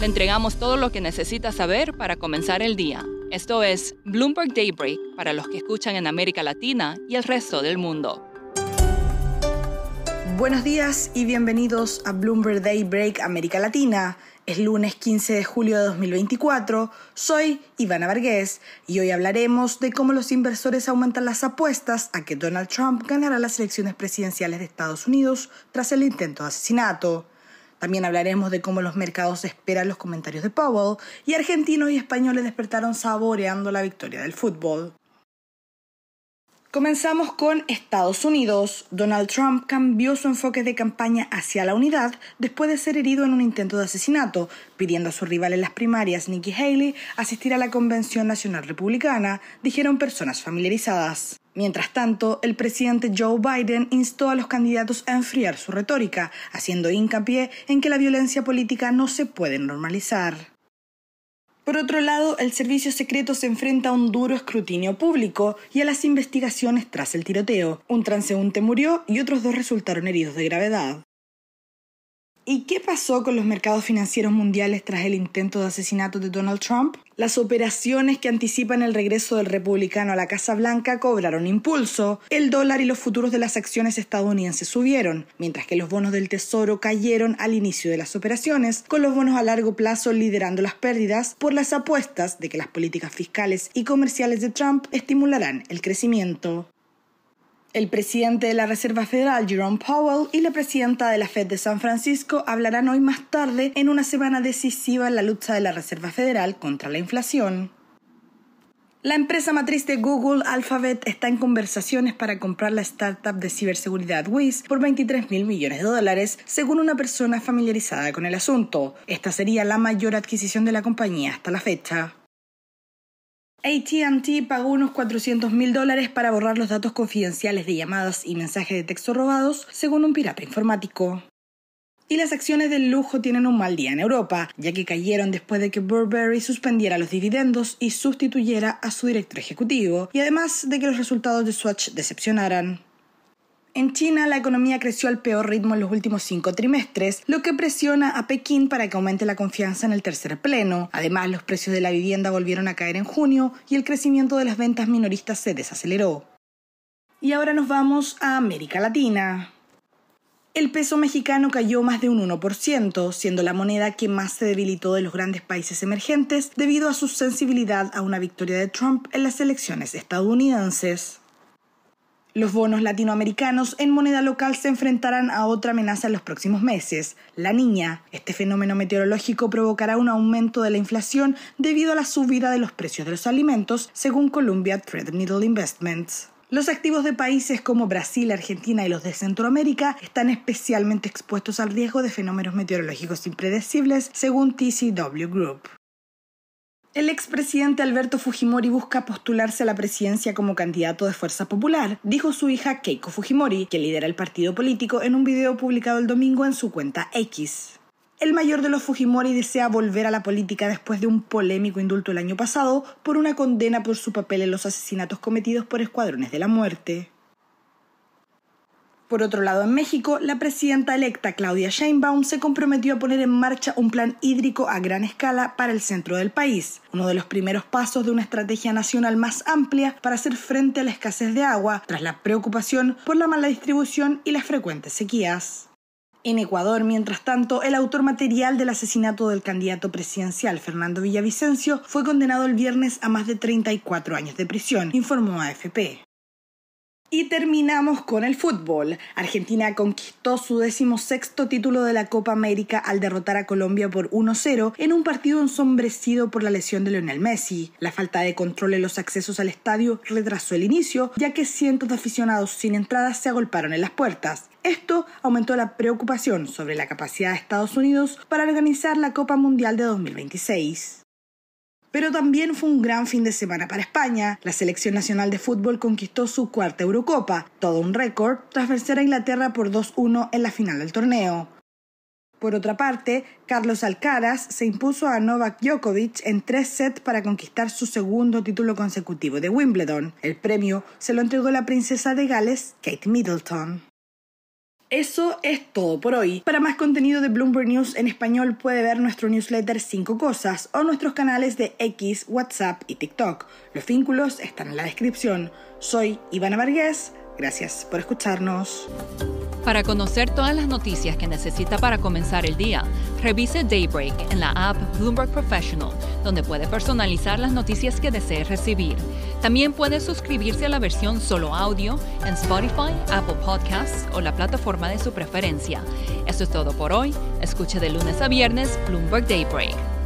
Le entregamos todo lo que necesita saber para comenzar el día. Esto es Bloomberg Daybreak para los que escuchan en América Latina y el resto del mundo. Buenos días y bienvenidos a Bloomberg Daybreak América Latina. Es lunes 15 de julio de 2024. Soy Ivana Vargués y hoy hablaremos de cómo los inversores aumentan las apuestas a que Donald Trump ganará las elecciones presidenciales de Estados Unidos tras el intento de asesinato. También hablaremos de cómo los mercados esperan los comentarios de Powell y argentinos y españoles despertaron saboreando la victoria del fútbol. Comenzamos con Estados Unidos. Donald Trump cambió su enfoque de campaña hacia la unidad después de ser herido en un intento de asesinato, pidiendo a su rival en las primarias, Nikki Haley, asistir a la Convención Nacional Republicana, dijeron personas familiarizadas. Mientras tanto, el presidente Joe Biden instó a los candidatos a enfriar su retórica, haciendo hincapié en que la violencia política no se puede normalizar. Por otro lado, el servicio secreto se enfrenta a un duro escrutinio público y a las investigaciones tras el tiroteo. Un transeúnte murió y otros dos resultaron heridos de gravedad. ¿Y qué pasó con los mercados financieros mundiales tras el intento de asesinato de Donald Trump? Las operaciones que anticipan el regreso del republicano a la Casa Blanca cobraron impulso. El dólar y los futuros de las acciones estadounidenses subieron, mientras que los bonos del Tesoro cayeron al inicio de las operaciones, con los bonos a largo plazo liderando las pérdidas por las apuestas de que las políticas fiscales y comerciales de Trump estimularán el crecimiento. El presidente de la Reserva Federal, Jerome Powell, y la presidenta de la Fed de San Francisco hablarán hoy más tarde en una semana decisiva en la lucha de la Reserva Federal contra la inflación. La empresa matriz de Google, Alphabet, está en conversaciones para comprar la startup de ciberseguridad Wiz por 23 mil millones de dólares, según una persona familiarizada con el asunto. Esta sería la mayor adquisición de la compañía hasta la fecha. ATT pagó unos 400 mil dólares para borrar los datos confidenciales de llamadas y mensajes de texto robados, según un pirata informático. Y las acciones del lujo tienen un mal día en Europa, ya que cayeron después de que Burberry suspendiera los dividendos y sustituyera a su director ejecutivo, y además de que los resultados de Swatch decepcionaran. En China, la economía creció al peor ritmo en los últimos cinco trimestres, lo que presiona a Pekín para que aumente la confianza en el tercer pleno. Además, los precios de la vivienda volvieron a caer en junio y el crecimiento de las ventas minoristas se desaceleró. Y ahora nos vamos a América Latina. El peso mexicano cayó más de un 1%, siendo la moneda que más se debilitó de los grandes países emergentes debido a su sensibilidad a una victoria de Trump en las elecciones estadounidenses. Los bonos latinoamericanos en moneda local se enfrentarán a otra amenaza en los próximos meses, la niña. Este fenómeno meteorológico provocará un aumento de la inflación debido a la subida de los precios de los alimentos, según Columbia Threadneedle Investments. Los activos de países como Brasil, Argentina y los de Centroamérica están especialmente expuestos al riesgo de fenómenos meteorológicos impredecibles, según TCW Group. El expresidente Alberto Fujimori busca postularse a la presidencia como candidato de Fuerza Popular, dijo su hija Keiko Fujimori, que lidera el partido político en un video publicado el domingo en su cuenta X. El mayor de los Fujimori desea volver a la política después de un polémico indulto el año pasado por una condena por su papel en los asesinatos cometidos por escuadrones de la muerte. Por otro lado, en México, la presidenta electa Claudia Sheinbaum se comprometió a poner en marcha un plan hídrico a gran escala para el centro del país, uno de los primeros pasos de una estrategia nacional más amplia para hacer frente a la escasez de agua tras la preocupación por la mala distribución y las frecuentes sequías. En Ecuador, mientras tanto, el autor material del asesinato del candidato presidencial Fernando Villavicencio fue condenado el viernes a más de 34 años de prisión, informó AFP. Y terminamos con el fútbol. Argentina conquistó su decimosexto título de la Copa América al derrotar a Colombia por 1-0 en un partido ensombrecido por la lesión de Lionel Messi. La falta de control en los accesos al estadio retrasó el inicio, ya que cientos de aficionados sin entradas se agolparon en las puertas. Esto aumentó la preocupación sobre la capacidad de Estados Unidos para organizar la Copa Mundial de 2026. Pero también fue un gran fin de semana para España. La selección nacional de fútbol conquistó su cuarta Eurocopa, todo un récord, tras vencer a Inglaterra por 2-1 en la final del torneo. Por otra parte, Carlos Alcaraz se impuso a Novak Djokovic en tres sets para conquistar su segundo título consecutivo de Wimbledon. El premio se lo entregó la princesa de Gales, Kate Middleton. Eso es todo por hoy. Para más contenido de Bloomberg News en español puede ver nuestro newsletter 5 cosas o nuestros canales de X, WhatsApp y TikTok. Los vínculos están en la descripción. Soy Ivana Vargas. Gracias por escucharnos. Para conocer todas las noticias que necesita para comenzar el día, revise Daybreak en la app Bloomberg Professional, donde puede personalizar las noticias que desee recibir. También puede suscribirse a la versión solo audio en Spotify, Apple Podcasts o la plataforma de su preferencia. Eso es todo por hoy. Escuche de lunes a viernes Bloomberg Daybreak.